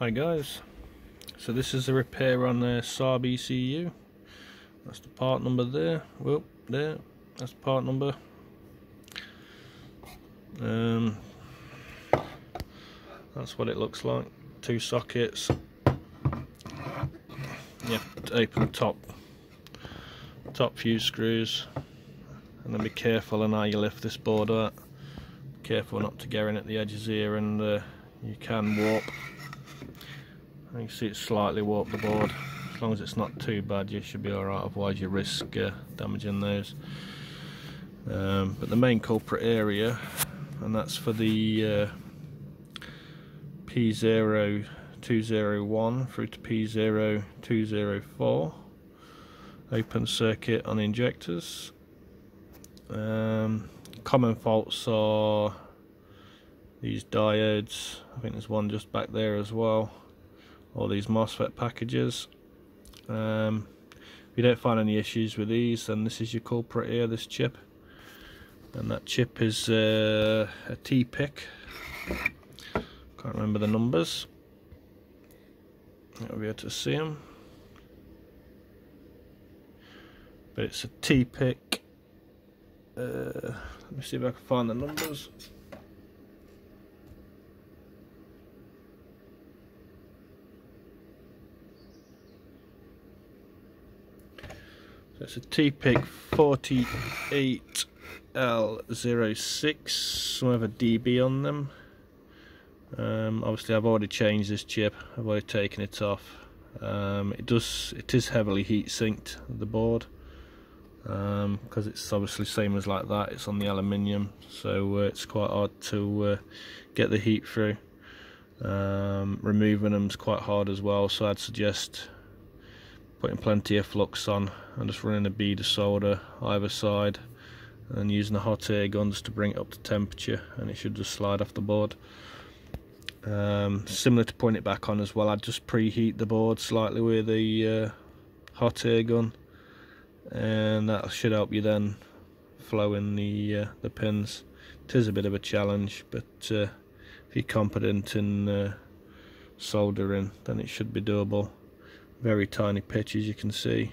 Hi guys, so this is a repair on the Saab ECU. That's the part number there. Well, there. That's the part number. Um, that's what it looks like. Two sockets. You have to open the top top few screws, and then be careful on how you lift this board up, Careful not to get in at the edges here, and uh, you can warp you can see it's slightly warped the board. As long as it's not too bad, you should be alright, otherwise you risk uh, damaging those. Um, but the main culprit area, and that's for the uh, P0201 through to P0204 open circuit on injectors. Um, common faults are these diodes, I think there's one just back there as well all these MOSFET packages. Um, if you don't find any issues with these, then this is your culprit here, this chip. And that chip is uh, a T-PIC. Can't remember the numbers. You'll be able to see them. But it's a T-PIC. Uh, let me see if I can find the numbers. So it's a T-PIC 48L06, some have a DB on them. Um, obviously I've already changed this chip, I've already taken it off. Um, it does, it is heavily heat sinked, the board. Because um, it's obviously same as like that, it's on the aluminium, so uh, it's quite hard to uh, get the heat through. Um, removing them is quite hard as well, so I'd suggest putting plenty of flux on and just running a bead of solder either side and using the hot air guns to bring it up to temperature and it should just slide off the board. Um, similar to putting it back on as well I'd just preheat the board slightly with the uh, hot air gun and that should help you then flow in the uh, the pins. It is a bit of a challenge but uh, if you're competent in uh, soldering then it should be doable very tiny pitch as you can see.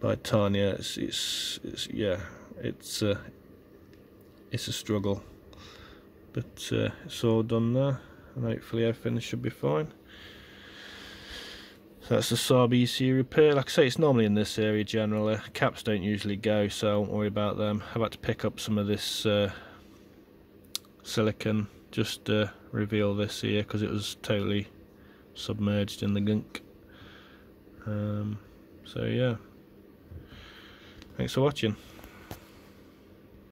By tiny it's, it's, it's yeah it's uh, it's a struggle. But uh, it's all done there and hopefully everything should be fine. So that's the Saab ECU repair. Like I say it's normally in this area generally. Caps don't usually go so don't worry about them. I've had to pick up some of this uh, silicon just to reveal this here because it was totally submerged in the gunk. Um, so yeah, thanks for watching.